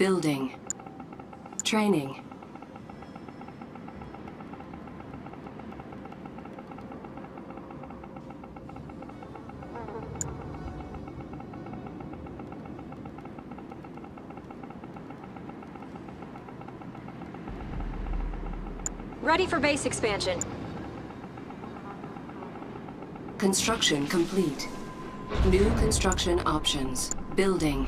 Building. Training. Ready for base expansion. Construction complete. New construction options. Building.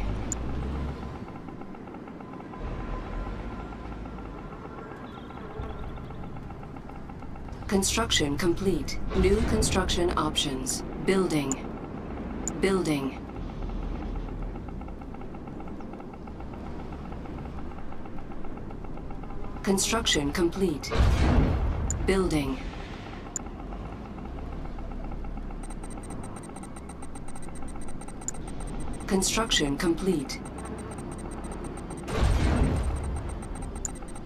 Construction complete. New construction options. Building. Building. Construction complete. Building. Construction complete.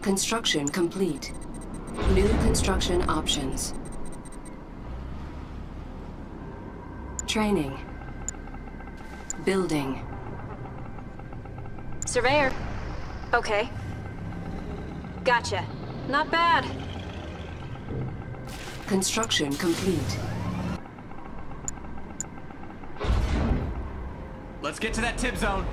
Construction complete. New construction options. Training. Building. Surveyor. Okay. Gotcha. Not bad. Construction complete. Let's get to that tip zone.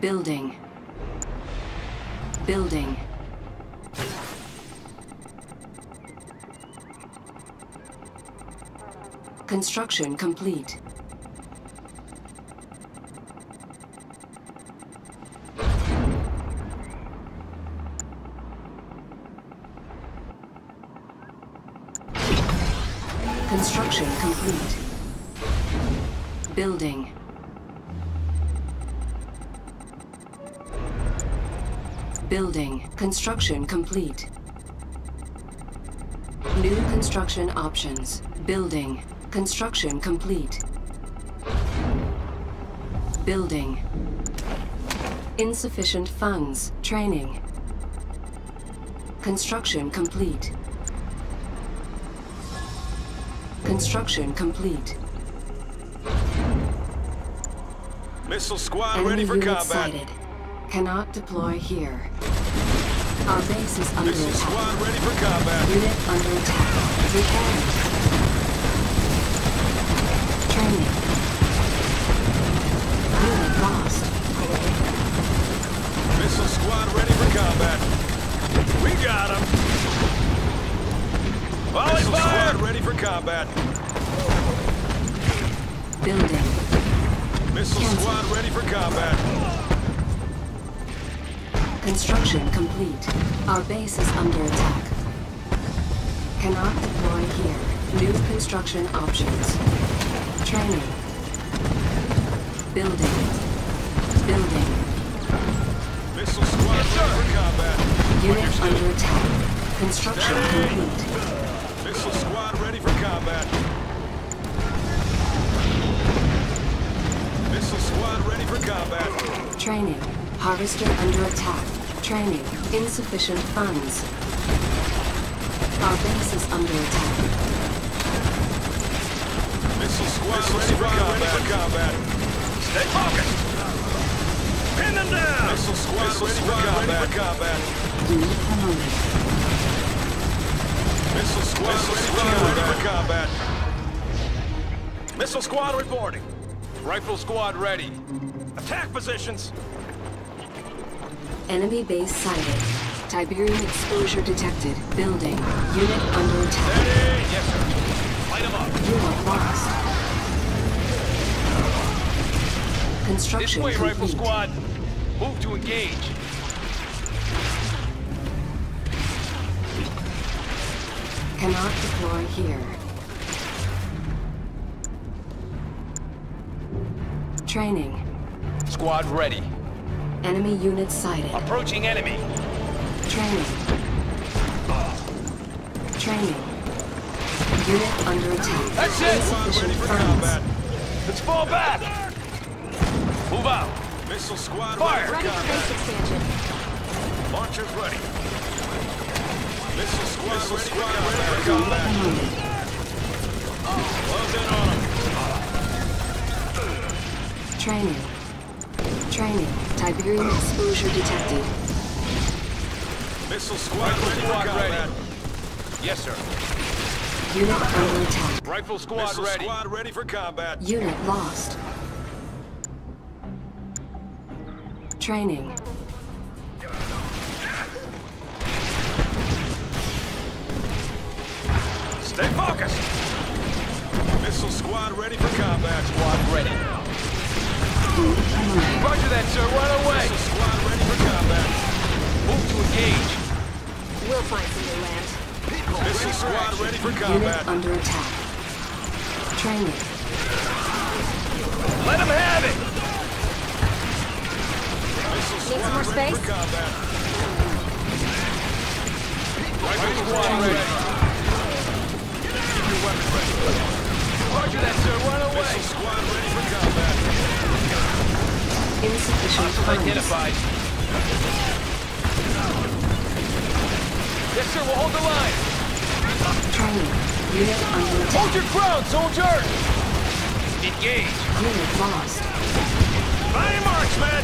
Building. Building. Construction complete. Construction complete. New construction options. Building. Construction complete. Building. Insufficient funds. Training. Construction complete. Construction complete. Missile squad Enemy ready for combat. sighted. Cannot deploy here. Our base is under Missile attack. squad ready for combat. Unit under attack. Repairing. Training. Unit lost. Missile squad ready for combat. We got him. Volley Missile fire. squad ready for combat. Building. Missile Cancel. squad ready for combat. Construction complete. Our base is under attack. Cannot deploy here. New construction options. Training. Building. Building. Missile squad ready for combat. Unit under attack. Construction Steady. complete. Missile squad ready for combat. Missile squad ready for combat. Training. Harvester under attack. Training. Insufficient funds. Our base is under attack. Missile squad ready, for combat. Stay focused. Pin them down. Missile squad, ready, for combat. combat. Unit promoted. Missile squad, ready, for combat. Missile squad reporting. Rifle squad ready. Attack positions. Enemy base sighted. Tiberium exposure detected. Building. Unit under attack. Steady. Yes, sir. Light them up. Unit lost. Construction This way, complete. rifle squad. Move to engage. Cannot deploy here. Training. Squad ready. Enemy unit sighted. Approaching enemy. Training. Training. Unit under attack. That's it. Squad ready Insufficient for funds. combat. Let's fall back. Move out. Missile squad Fire. ready Ready for for base combat. expansion. Launchers ready. Missile squad, ready, for combat. Unit promoted. Close in on them. Training. Training. Tiberium exposure detected. Missile squad Rifle ready for squad combat. ready. Yes, sir. Unit under attack. Rifle squad Missile ready. squad ready for combat. Unit lost. Training. Stay focused. Missile squad ready for combat. Squad ready. Roger that, sir. Right away. Missile squad ready for combat. Move to engage. We'll find some new land. Missile squad ready for combat. Unit under attack. Training. Let him have it. Missile some squad more ready space? for combat. Rifle squad ready. Keep your weapon ready. Roger that, sir. Right away. Missile squad ready for combat. Insufficient funds. identified. Yes, sir. We'll hold the line. Training. Unit under Hold your ground, soldier. Engage. Unit lost. Fire marksman!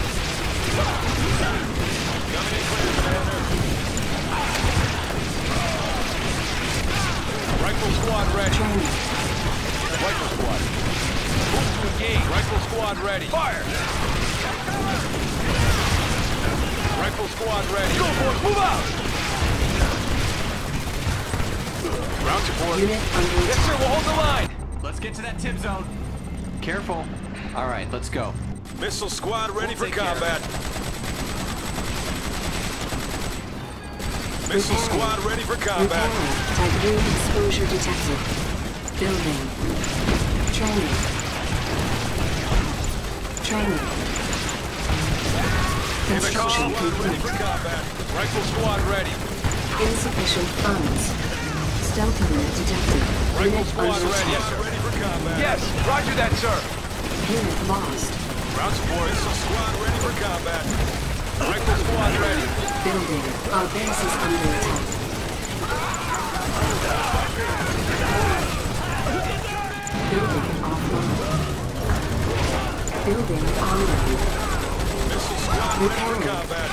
Rifle squad ready. Training. Rifle squad. Move to engage. Rifle squad ready. Fire. Rifle squad ready. Go, boys. Move out. Ground support. Unit under Yes, sir. We'll hold the line. Let's get to that tip zone. Careful. All right, let's go. Missile squad ready for take care of combat. Missile Repairing. squad ready for combat. Repairing. Tiberium exposure detected. Building. Training. Training. Construction Squad ready complete. Rifle squad ready. Insufficient funds. Stealth unit detected. Rifle squad ready. attack. Squad ready for combat. Yes. Roger that, sir. Unit lost. Ground support. Missile squad ready for combat. Rifle squad ready. Building. Our base is under attack. Building offline. Building online. Missile squad ready for combat.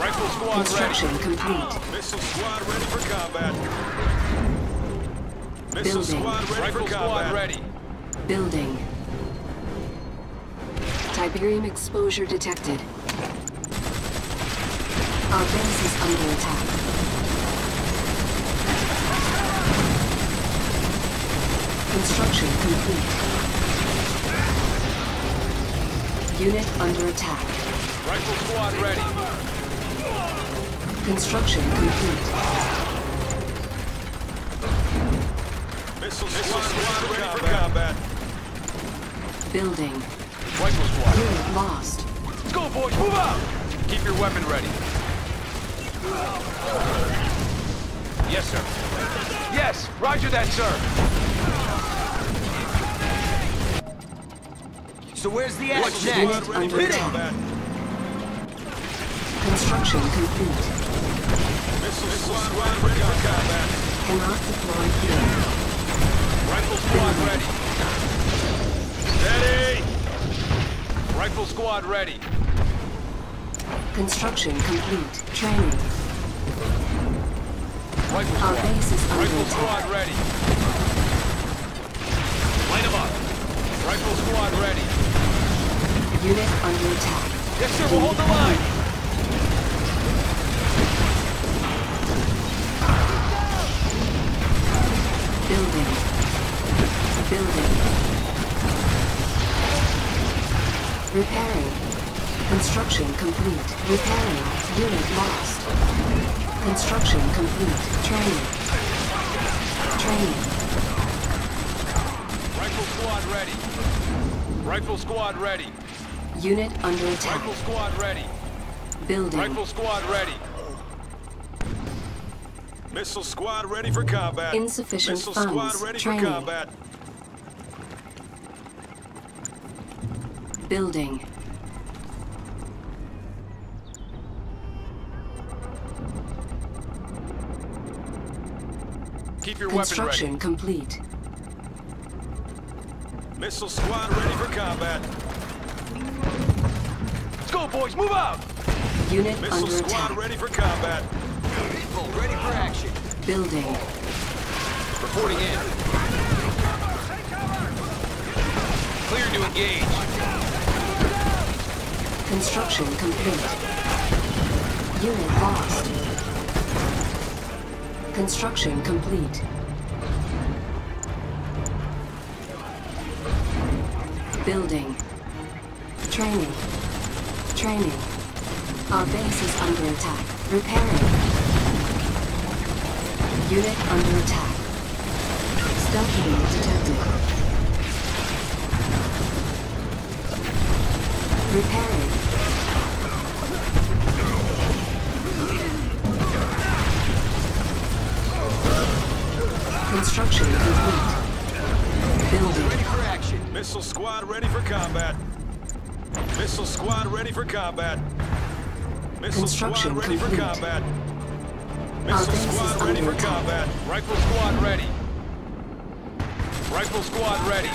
Rifle squad ready. Construction complete. Missile squad ready for combat. Missile Building. squad ready Rifle for squad combat. ready. Building. Tiberium exposure detected. Our base is under attack. Construction complete. Unit under attack. Rifle squad ready. Construction complete. Missile squad ready for combat. Building. Rifle squad. Unit lost. Let's go, boys. Move out. Keep your weapon ready. Yes, sir. Yes. Roger that, sir. So where's the Missile action squad next? ready for Unit. Construction complete. Missile squad ready for combat. Cannot deploy here. Rifle squad ready. Steady! Rifle squad ready. Construction complete. Training. Rifle Our base is under Rifle attack. squad ready. Light 'em up. Rifle squad ready. Unit under attack. Yes, sir. We'll hold the line. Building. Building. Repairing. Construction complete. Repairing. Unit lost. Construction complete. Training. Training. Rifle squad ready. Rifle squad ready. Unit under attack. Rifle squad ready. Building. Rifle squad ready. Missile squad ready for combat. Insufficient Missile funds. squad ready Training. for combat. Building. Keep your weapon ready. Construction complete. Missile squad ready for combat. Go, boys. Move out. Unit Missile under squad attack. ready for combat. People ready for action. Building. Reporting in. Clear to engage. Construction complete. Unit lost. Construction complete. Building. Training. Training. Our base is under attack. Repairing. Unit under attack. Stealth unit detected. Repairing. Construction complete. Building. Ready for action. Missile squad ready for combat. Missile squad ready for combat. Missile Construction squad ready for complete. combat. Missile squad ready for combat. Rifle squad ready. Rifle squad ready.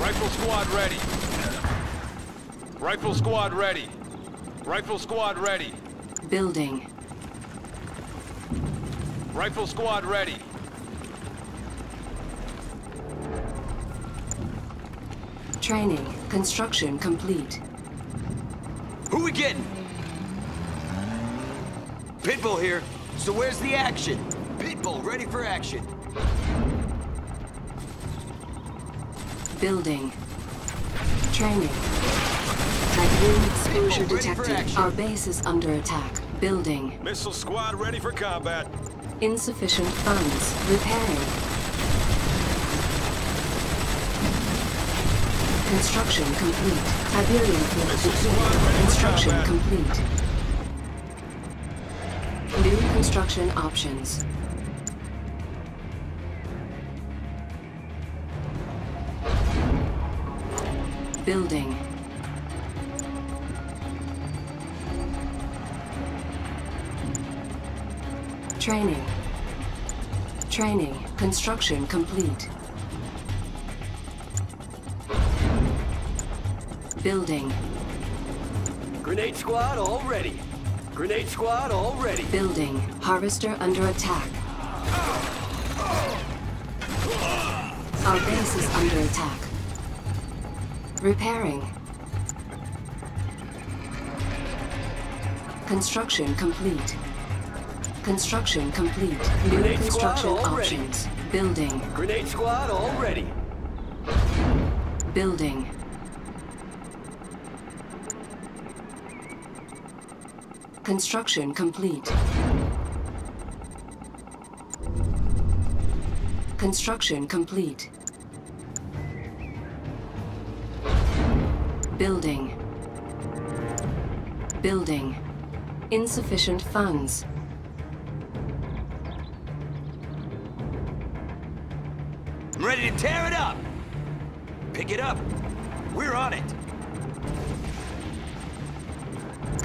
Rifle squad ready. Rifle squad ready. Rifle squad ready. Building. Rifle squad ready. Training. Construction complete. Who we getting? Pitbull here. So where's the action? Pitbull ready for action. Building. Training. Tiberium exposure Ready detected. Our base is under attack. Building. Missile squad ready for combat. Insufficient funds. Repairing. Construction complete. Field Missile deployed. Construction complete. New construction options. Building. Training. Training. Construction complete. Building. Grenade squad all ready. Grenade squad all ready. Building. Harvester under attack. Our base is under attack. Repairing. Construction complete. Construction complete. New Grenade construction options. Building. Grenade squad all ready. Building. Construction complete. Construction complete. Building. Building. Insufficient funds. I'm ready to tear it up. Pick it up. We're on it.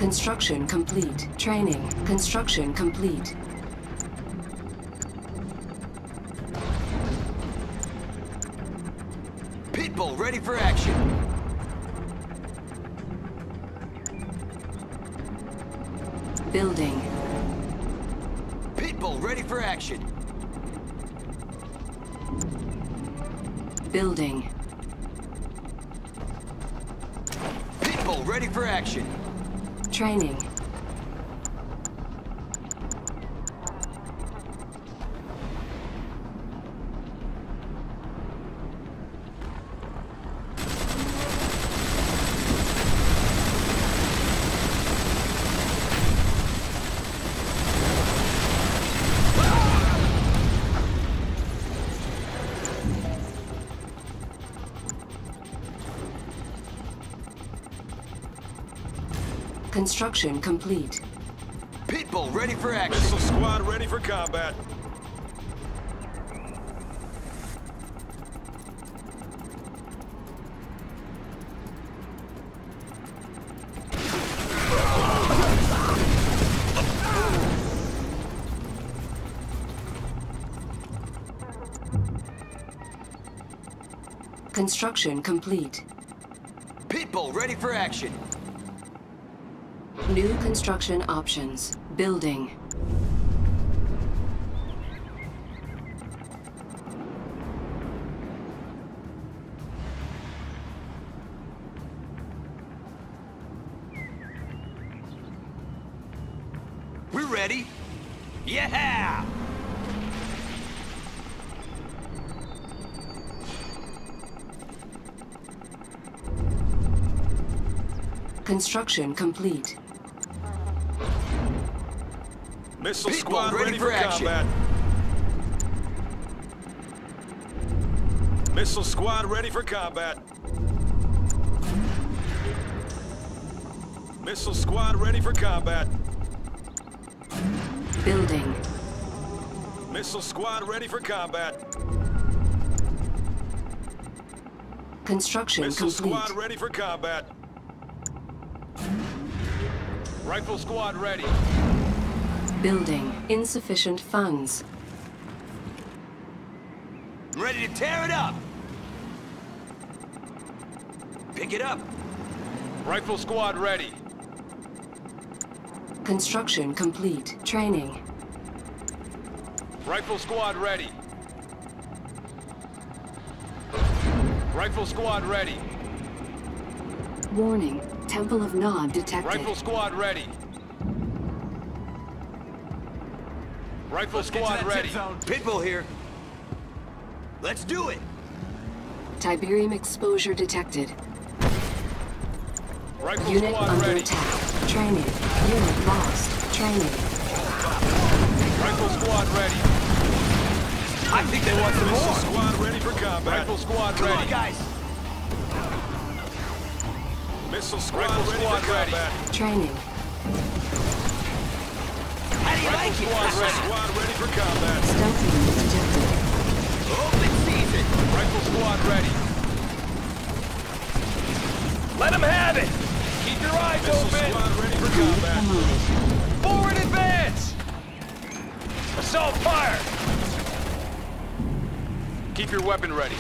Construction complete. Training. Construction complete. Pitbull ready for action. Building. Pitbull ready for action. Building. Pitbull ready for action. Training. Construction complete. Pitbull ready for action. Missile squad ready for combat. Construction complete. Pitbull ready for action. New construction options. Building. We're ready. Yeah! Construction complete. Missile Pitbull squad ready ready, for for, combat. Missile squad ready for combat. Missile squad ready for combat. Building. Missile squad ready for combat. Construction Missile complete. squad ready for combat. Rifle squad ready. Building. Insufficient funds. I'm ready to tear it up. Pick it up. Rifle squad ready. Construction complete. Training. Rifle squad ready. Rifle squad ready. Warning. Temple of Nod detected. Rifle squad ready. Rifle Let's squad ready. Pitbull here. Let's do it. Tiberium exposure detected. Rifle Unit squad under ready. attack. Training. Unit lost. Training. Rifle squad ready. I think they want some Missile more. squad ready for combat. Rifle squad Come on, guys. Missile squad Rifle ready squad ready. combat. Training. Like it? squad ready. Squad ready for combat. Stealthy unit detected. Open season. Rifle squad ready. Let them have it. Keep your eyes Missile open. squad ready for combat. Forward advance. Assault fire. Keep your weapon ready.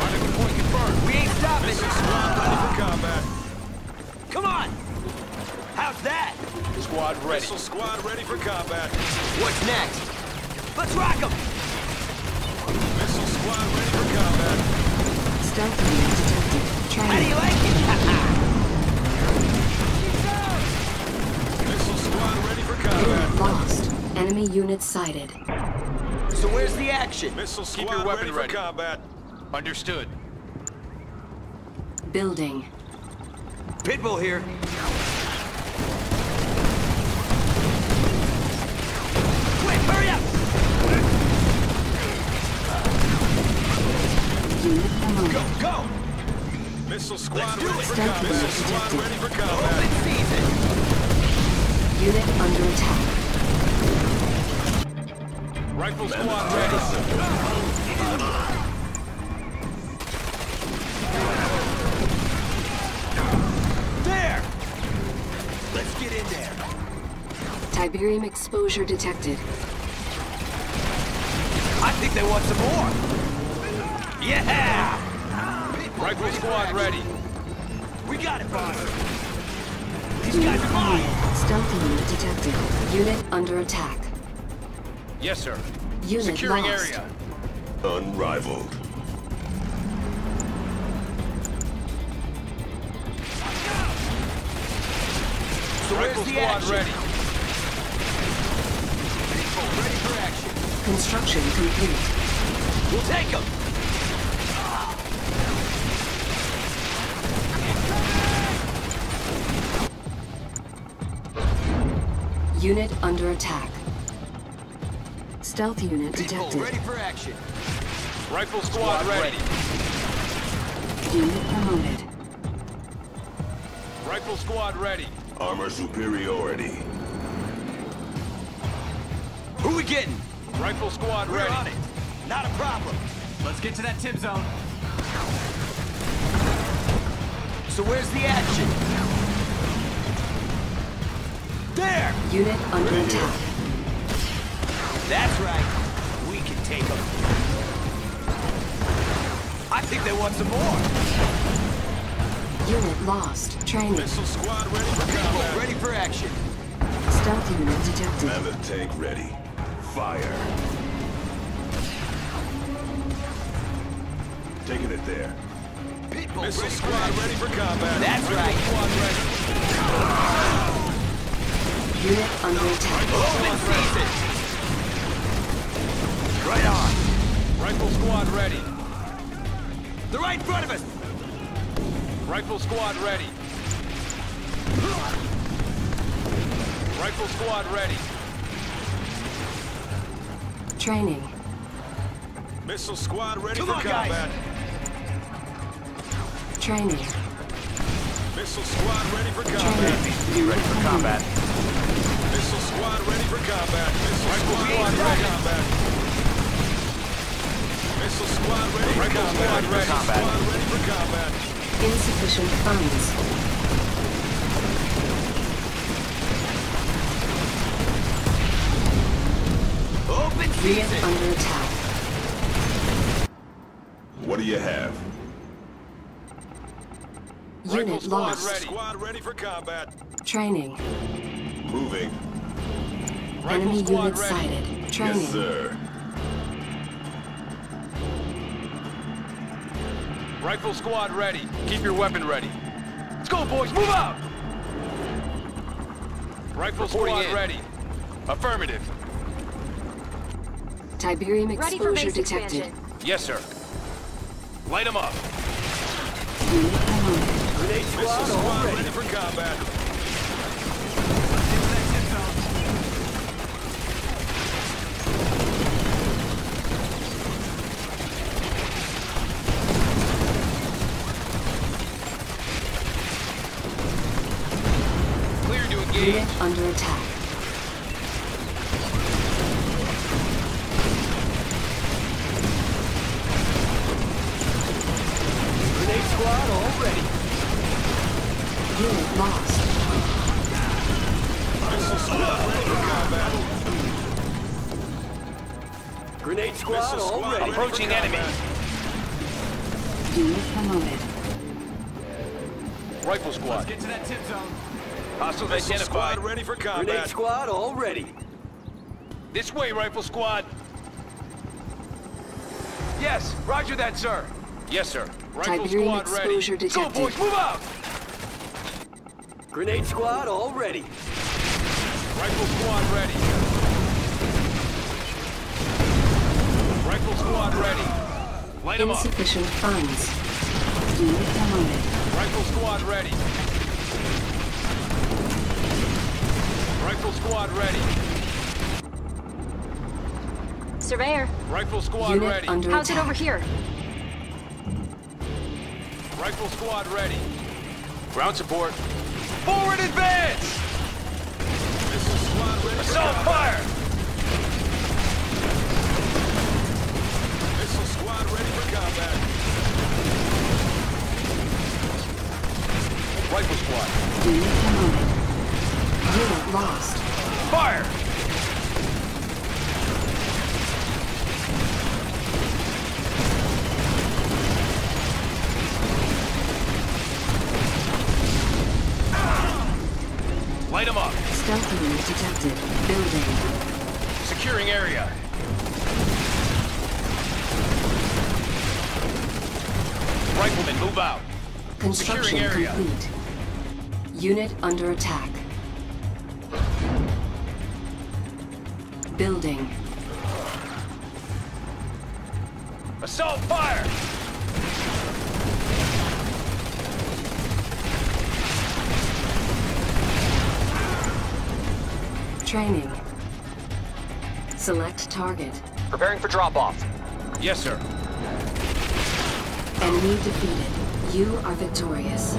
Rendezvous point confirmed. We ain't stopping. Missile squad ready for combat. Come on. How's that? Squad ready. Missile squad ready for combat. What's next? Let's rock 'em. Missile squad ready for combat. Stealthy unit detected. How do you like it? Missile squad ready for combat. Unit lost. Enemy unit sighted. so where's the action? Missile Keep squad your weapon ready for combat. Understood. Building. Pitbull here. Go, go! Missile squad ready for combat. Missile unit squad ready for combat. Open season. Unit under attack. Rifle squad ready. There! Let's get in there. Tiberium exposure detected. I think they want some more. Yeah! Rifle squad ready. We got it, boss. These guys are mine. Stealthy unit detected. Unit under attack. Yes, sir. Unit Securing lost. area. Unrivaled. So where's Rifle the squad action? ready. Ready for action. Construction complete. We'll take them. Unit under attack. Stealth unit People detected. ready for action. Rifle squad ready. Unit promoted. Rifle squad ready. Armor superiority. Who we getting? Rifle squad We're ready. on it. Not a problem. Let's get to that tip zone. So where's the action? There! Unit under attack. That's right. We can take them. I think they want some more. Unit lost. Training. Missile squad ready for People combat. ready for action. Stealth unit detected. Mammoth tank ready. Fire. Taking it there. People Missile ready squad ready for combat. That's Rifle right. Squad ready. Unit under attack. Open. Right on. Rifle squad ready. They're right in front of us. Rifle squad ready. Rifle squad ready. Training. Missile squad ready Come for on, guys. combat. Training. Missile squad ready for combat. Training. Unit Ready for combat. Missile squad ready for combat. Missile squad squad ready for combat. Missile squad ready for combat. squad Missile ready. squad ready for combat. Insufficient funds. Open Unit season. under attack. What do you have? Rifle Unit squad lost. ready. Squad ready for combat. Training. Moving. Rifle Enemy squad unit ready. sighted. Training. Yes, sir. Rifle squad ready. Keep your weapon ready. Let's go, boys. Move out. Rifle Reporting squad in. ready. Affirmative. Tiberium Ready for exposure detected. expansion. Yes, sir. Light them up. Unit promoted. Grenade Missile squad all squad ready. ready for combat. Clear to engage. Unit under attack. Squad ready for Grenade squad all ready. This way, rifle squad. Yes, roger that, sir. Yes, sir. Rifle Tiberium squad ready. exposure Let's Go, boys, move out. Grenade squad all ready. Rifle squad ready. Rifle squad ready. Light them up. Insufficient funds. Unit promoted. Rifle squad ready. Rifle squad ready. Surveyor, Rifle squad Unit ready. under how's it over here? Rifle squad ready. Ground support. Forward advance! Missile squad ready for Assault fire! Construction complete. Unit under attack. Building. Assault fire! Training. Select target. Preparing for drop-off. Yes, sir. Enemy defeated. You are victorious.